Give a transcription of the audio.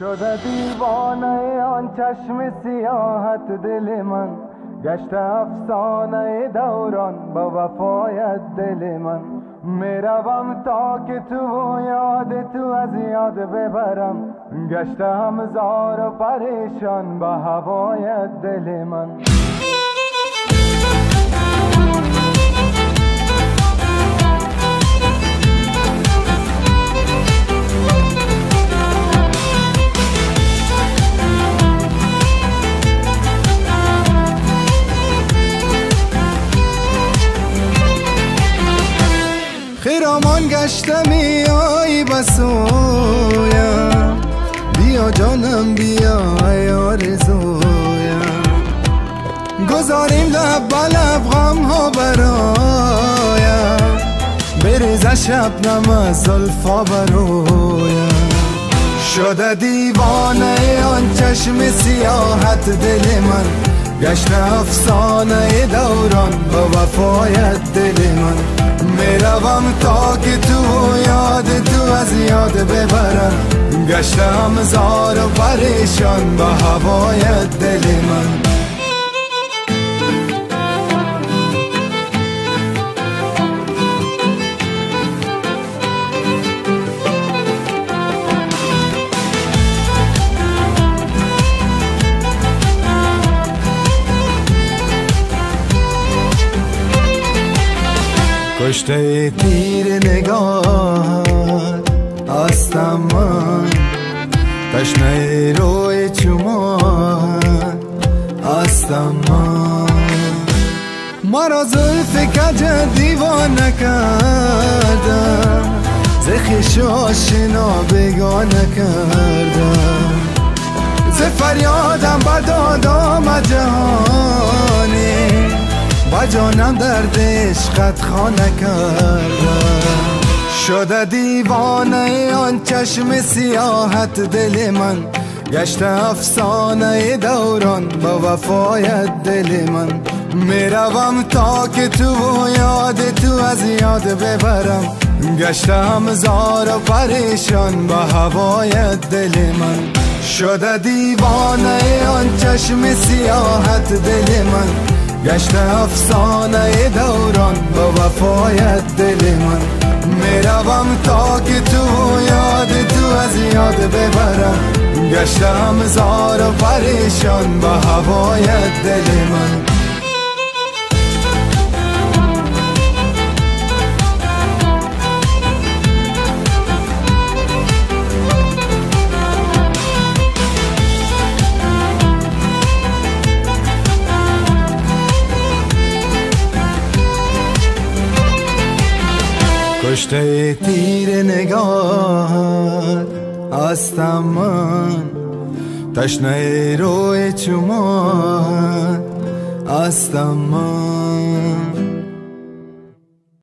شده دیوانه آن چشم سیاحت دل من. گشت افسانه دوران با وفایت دل من. می‌روم تا که تو یاد تو از یاد ببرم. گشت همزار و پریشان با هوایت دل من. خیرامان گشتم ای بسویم. بیا جانم بیا ای آرزویم. گذاریم لب بلب غم ها برایم. بریز شب از زلفا برویم شده دیوانه آن چشم سیاحت دل من. گشت افسانه دوران با وفایت دل من. می‌روم تا که تو یاد تو از یاد ببرم. گشتم زار و پریشان با هوایت دل من. کشته تیر نگاه هستم من. تشنه روی چومان هستم من. مرا زلف کج دیوانه کردم زخش آشنا بگانه کردم. ز جانم درد عشقت خانه کردم شده دیوانه آن چشم سیاحت دل من. گشت افسانه دوران با وفایت دل من. می‌روم تا که تو یاد تو از یاد ببرم. گشتم زار و پریشان با هوایت دل من. شده دیوانه آن چشم سیاحت دل من. گشت افسانه دوران با وفایت دل من. می‌روم تا که تو یاد تو از یاد ببرم. گشتم زار و پریشان با هوایت دل من. کشته تیر نگاه هستم من. تشنه روی چومان هستم من.